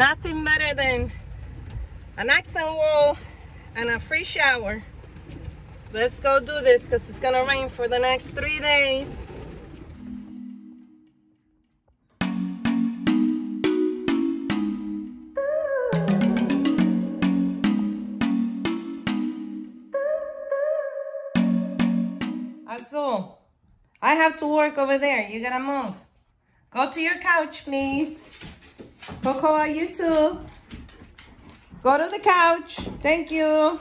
Nothing better than an accent wall and a free shower. Let's go do this because it's gonna rain for the next three days. Azul, I have to work over there. You gotta move. Go to your couch, please. Coco, you too. Go to the couch. Thank you.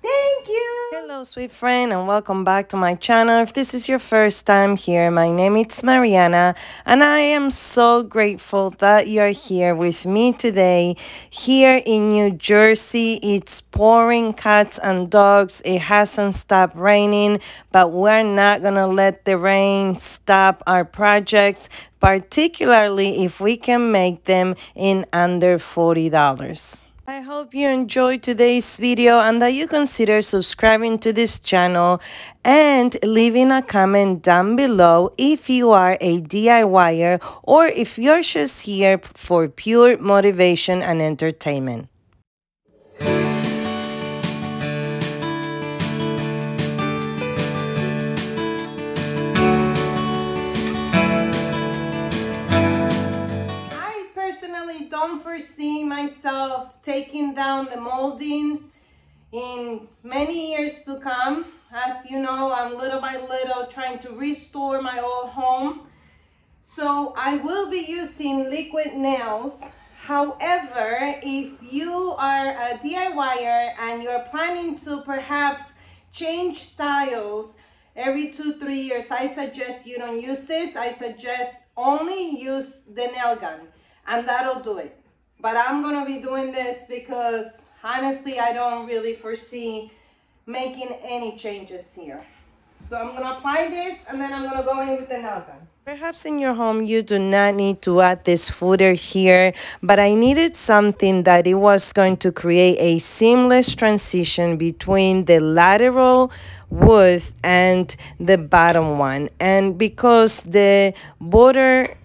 Thank you. Hello, sweet friend, and welcome back to my channel. If this is your first time here, my name is Mariana, and I am so grateful that you're here with me today. Here in New Jersey, it's pouring cats and dogs. It hasn't stopped raining, but we're not gonna let the rain stop our projects, particularly if we can make them in under $40. I hope you enjoyed today's video and that you consider subscribing to this channel and leaving a comment down below if you are a DIYer or if you're just here for pure motivation and entertainment. Don't foresee myself taking down the molding in many years to come. As you know, I'm little by little trying to restore my old home. So I will be using liquid nails. However, if you are a DIYer and you're planning to perhaps change styles every two, three years, I suggest you don't use this. I suggest only use the nail gun and that'll do it. But I'm gonna be doing this because honestly, I don't really foresee making any changes here. So I'm gonna apply this and then I'm gonna go in with the nail gun. Perhaps in your home you do not need to add this footer here, but I needed something that it was going to create a seamless transition between the lateral wood and the bottom one. And because the border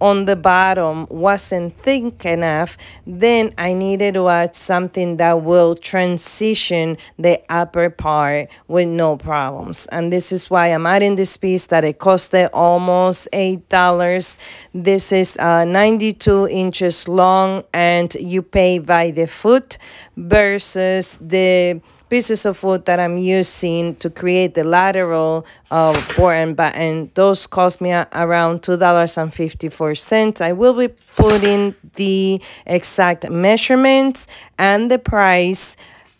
on the bottom wasn't thick enough, then I needed to add something that will transition the upper part with no problems. And this is why I'm adding this piece that it costed almost $8. This is uh, 92 inches long and you pay by the foot versus the pieces of wood that I'm using to create the lateral uh, board and batten. Those cost me around $2.54. I will be putting the exact measurements and the price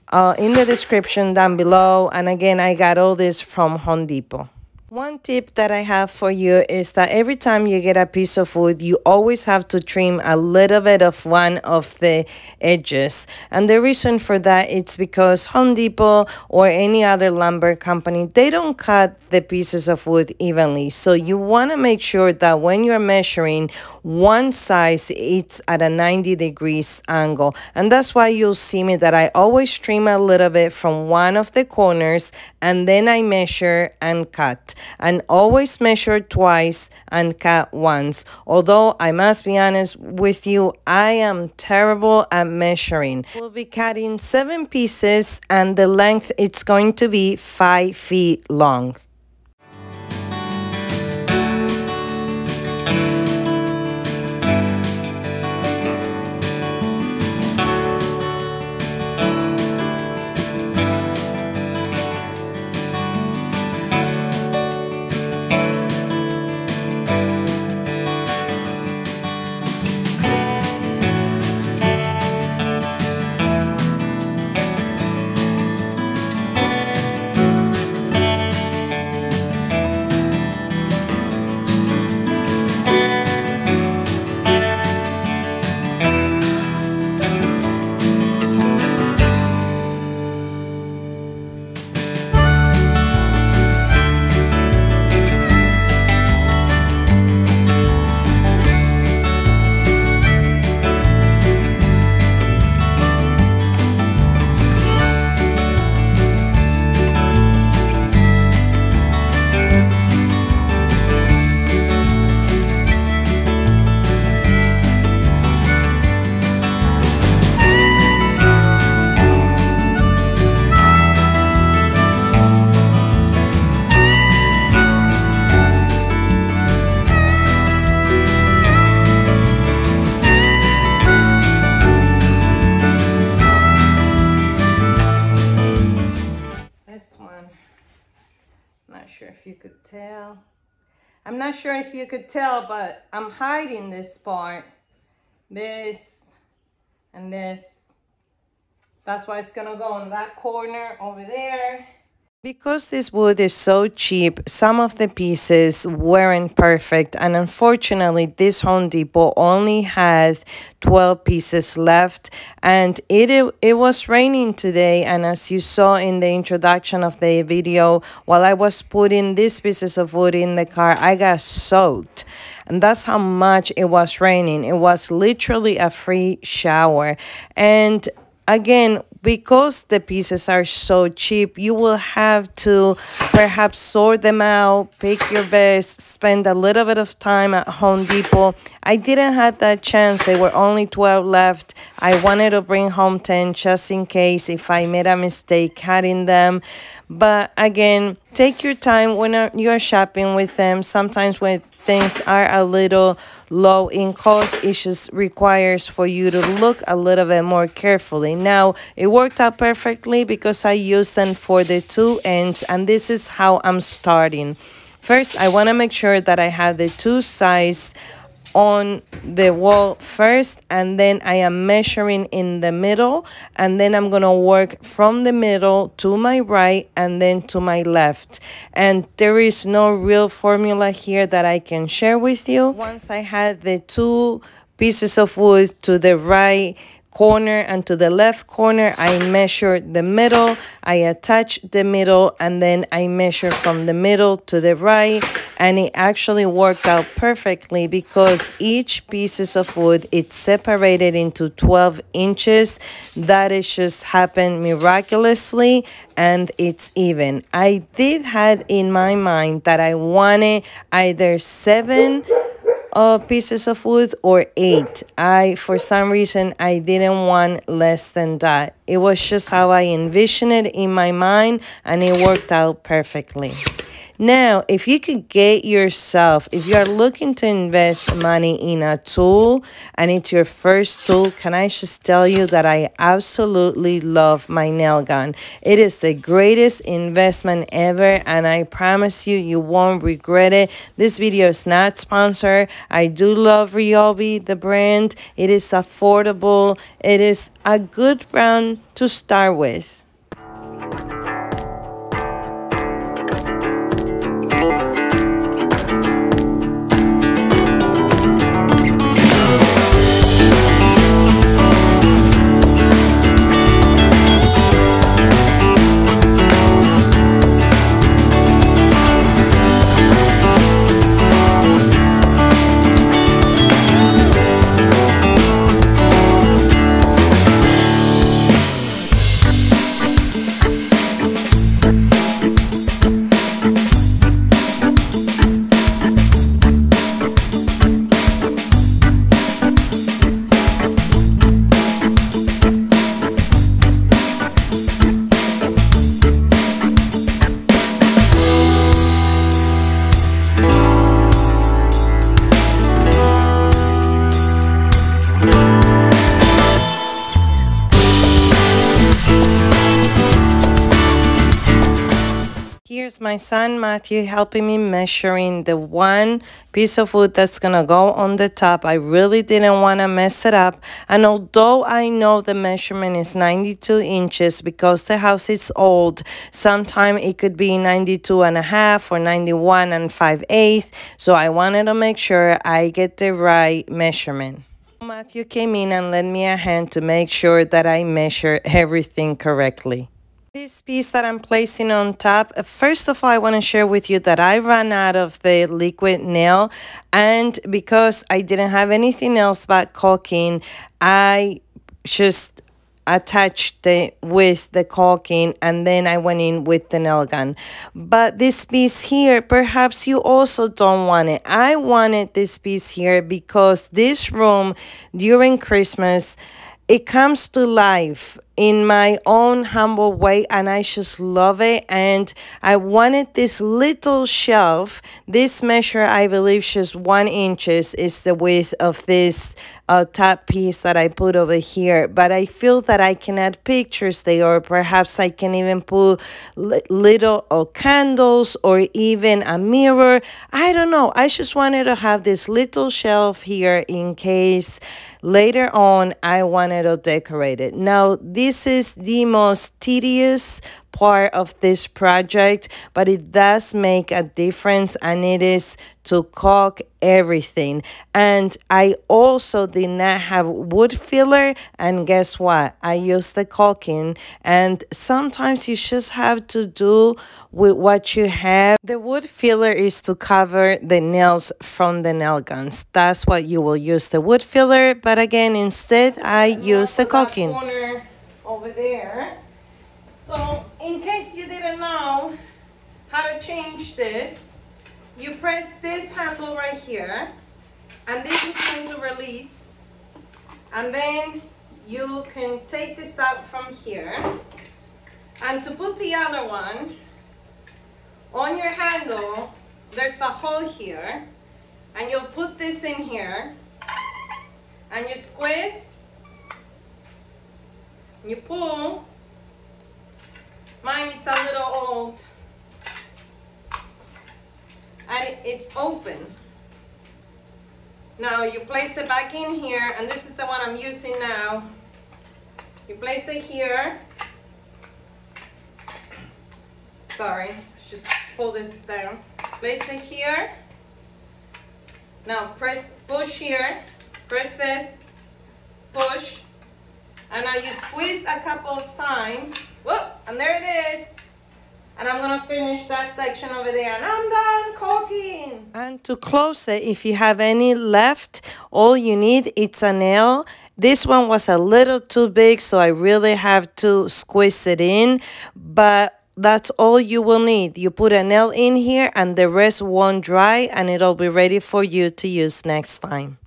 uh, in the description down below. And again, I got all this from Home Depot. One tip that I have for you is that every time you get a piece of wood, you always have to trim a little bit of one of the edges. And the reason for that is because Home Depot or any other lumber company, they don't cut the pieces of wood evenly. So you want to make sure that when you're measuring one size, it's at a 90 degrees angle. And that's why you'll see me that I always trim a little bit from one of the corners and then I measure and cut and always measure twice and cut once. Although I must be honest with you, I am terrible at measuring. We'll be cutting seven pieces and the length it's going to be five feet long. I'm not sure if you could tell, but I'm hiding this part. This and this. That's why it's gonna go in that corner over there. Because this wood is so cheap, some of the pieces weren't perfect and unfortunately this Home Depot only had 12 pieces left and it, it was raining today and as you saw in the introduction of the video, while I was putting these pieces of wood in the car, I got soaked and that's how much it was raining. It was literally a free shower and again because the pieces are so cheap, you will have to perhaps sort them out, pick your best, spend a little bit of time at Home Depot. I didn't have that chance. There were only 12 left. I wanted to bring home 10 just in case if I made a mistake cutting them. But again, take your time when uh, you're shopping with them. Sometimes when things are a little low in cost, it just requires for you to look a little bit more carefully. Now, it worked out perfectly because I used them for the two ends, and this is how I'm starting. First, I want to make sure that I have the two sides on the wall first and then I am measuring in the middle and then I'm gonna work from the middle to my right and then to my left. And there is no real formula here that I can share with you. Once I had the two pieces of wood to the right corner and to the left corner I measure the middle. I attach the middle and then I measure from the middle to the right. And it actually worked out perfectly because each pieces of wood it's separated into 12 inches. That is just happened miraculously and it's even. I did had in my mind that I wanted either seven uh, pieces of wood or eight. I, for some reason, I didn't want less than that. It was just how I envisioned it in my mind and it worked out perfectly. Now, if you could get yourself, if you are looking to invest money in a tool and it's your first tool, can I just tell you that I absolutely love my nail gun. It is the greatest investment ever and I promise you, you won't regret it. This video is not sponsored. I do love Ryobi, the brand. It is affordable. It is a good brand to start with. Here's my son Matthew helping me measuring the one piece of wood that's gonna go on the top. I really didn't want to mess it up. And although I know the measurement is 92 inches because the house is old, sometime it could be 92 and a half or 91 and 5 eighths. So I wanted to make sure I get the right measurement. Matthew came in and lent me a hand to make sure that I measure everything correctly. This piece that I'm placing on top, uh, first of all, I want to share with you that I ran out of the liquid nail and because I didn't have anything else but caulking, I just attached it with the caulking and then I went in with the nail gun. But this piece here, perhaps you also don't want it. I wanted this piece here because this room during Christmas it comes to life in my own humble way and I just love it. And I wanted this little shelf. This measure I believe just one inches is the width of this uh, top piece that I put over here but I feel that I can add pictures there or perhaps I can even put little uh, candles or even a mirror. I don't know. I just wanted to have this little shelf here in case later on I wanted to decorate it. Now this is the most tedious part of this project, but it does make a difference and it is to caulk everything. And I also did not have wood filler and guess what? I used the caulking and sometimes you just have to do with what you have. The wood filler is to cover the nails from the nail guns. That's what you will use the wood filler, but again, instead I use the caulking. over there. So in case you didn't know how to change this, you press this handle right here and this is going to release and then you can take this out from here and to put the other one on your handle there's a hole here and you'll put this in here and you squeeze you pull Mine it's a little old. And it's open. Now you place it back in here, and this is the one I'm using now. You place it here. Sorry, just pull this down. Place it here. Now press, push here, press this, push, and now you squeeze a couple of times Whoop, and there it is. And I'm gonna finish that section over there and I'm done caulking. And to close it, if you have any left, all you need it's a nail. This one was a little too big, so I really have to squeeze it in. But that's all you will need. You put a nail in here and the rest won't dry and it'll be ready for you to use next time.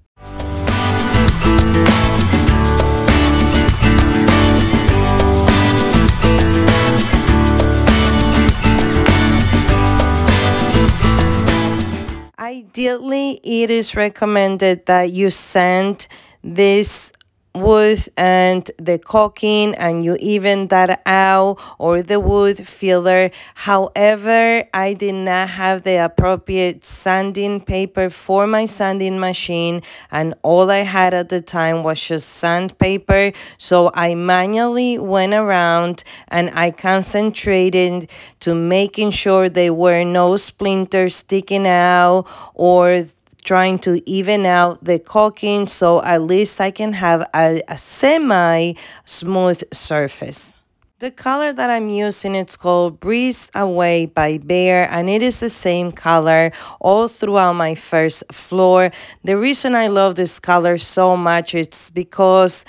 Ideally, it is recommended that you send this wood and the caulking and you even that out or the wood filler. However i did not have the appropriate sanding paper for my sanding machine and all i had at the time was just sandpaper. So i manually went around and i concentrated to making sure there were no splinters sticking out or trying to even out the caulking so at least I can have a, a semi smooth surface. The color that I'm using it's called Breezeway by Behr and it is the same color all throughout my first floor. The reason I love this color so much it's because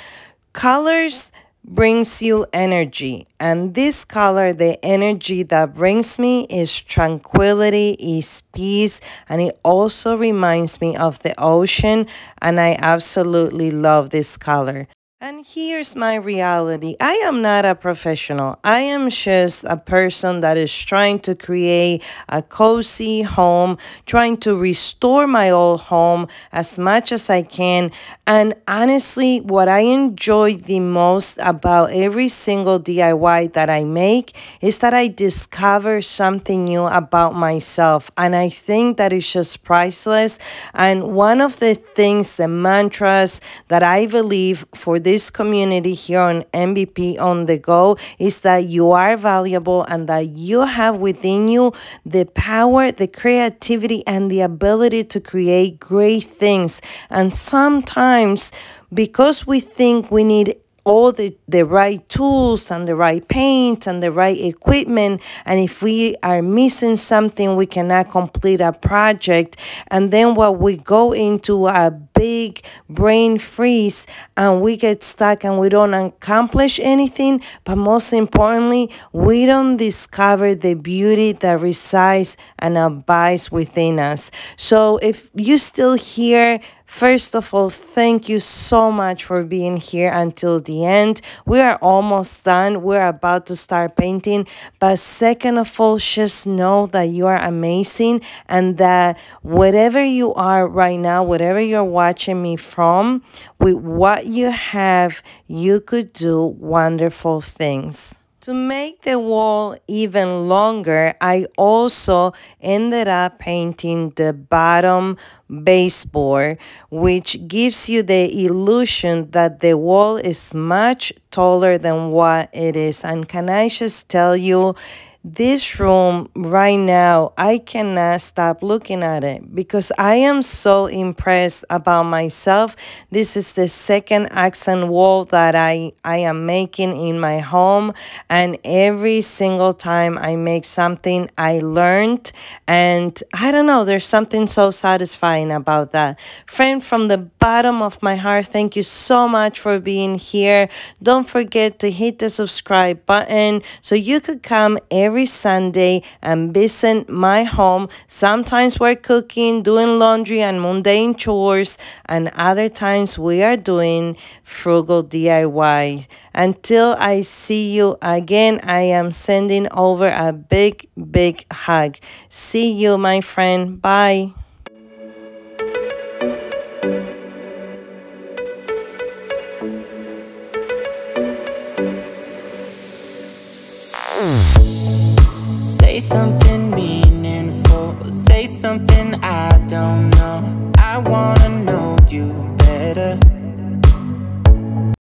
colors brings you energy. And this color, the energy that brings me is tranquility, is peace, and it also reminds me of the ocean. And I absolutely love this color. And here's my reality I am not a professional. I am just a person that is trying to create a cozy home, trying to restore my old home as much as I can. And honestly, what I enjoy the most about every single DIY that I make is that I discover something new about myself. And I think that is just priceless. And one of the things, the mantras that I believe for this this community here on MVP on the go is that you are valuable and that you have within you the power, the creativity, and the ability to create great things. And sometimes, because we think we need all the, the right tools and the right paint and the right equipment. And if we are missing something, we cannot complete a project. And then what we go into a big brain freeze and we get stuck and we don't accomplish anything. But most importantly, we don't discover the beauty that resides and abides within us. So if you still here, First of all, thank you so much for being here until the end. We are almost done. We're about to start painting. But second of all, just know that you are amazing and that whatever you are right now, whatever you're watching me from, with what you have, you could do wonderful things. To make the wall even longer, I also ended up painting the bottom baseboard, which gives you the illusion that the wall is much taller than what it is. And can I just tell you, this room right now, I cannot stop looking at it because I am so impressed about myself. This is the second accent wall that I, I am making in my home. And every single time I make something, I learned. And I don't know, there's something so satisfying about that. Friend, from the bottom of my heart, thank you so much for being here. Don't forget to hit the subscribe button so you could come every every Sunday and visit my home. Sometimes we're cooking, doing laundry and mundane chores, and other times we are doing frugal DIY. Until I see you again, I am sending over a big, big hug. See you, my friend. Bye.